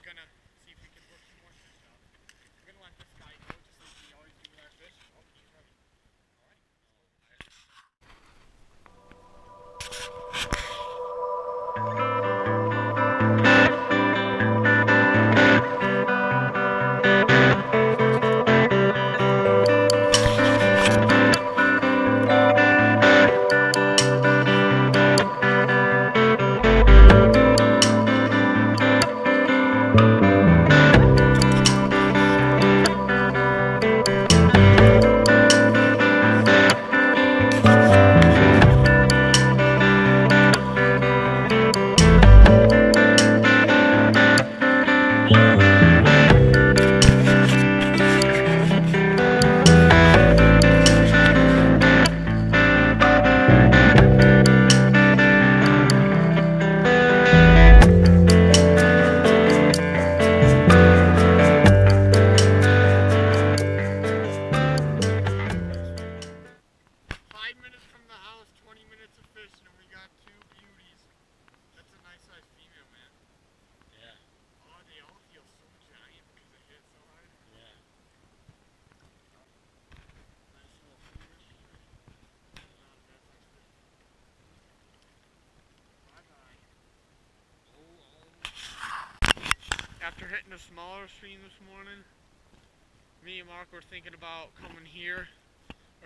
We're gonna hitting a smaller stream this morning, me and Mark were thinking about coming here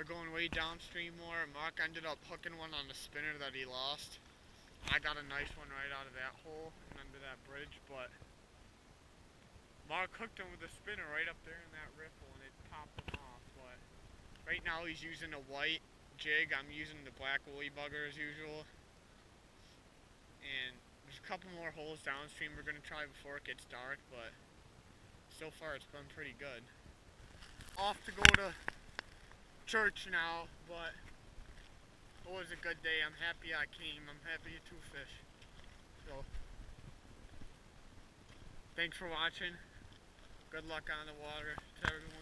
or going way downstream more. Mark ended up hooking one on the spinner that he lost. I got a nice one right out of that hole and under that bridge, but Mark hooked him with a spinner right up there in that riffle and it popped him off. But right now he's using a white jig. I'm using the black woolly bugger as usual. Couple more holes downstream we're gonna try before it gets dark, but so far it's been pretty good. Off to go to church now, but it was a good day. I'm happy I came. I'm happy to fish. So, thanks for watching. Good luck on the water to everyone.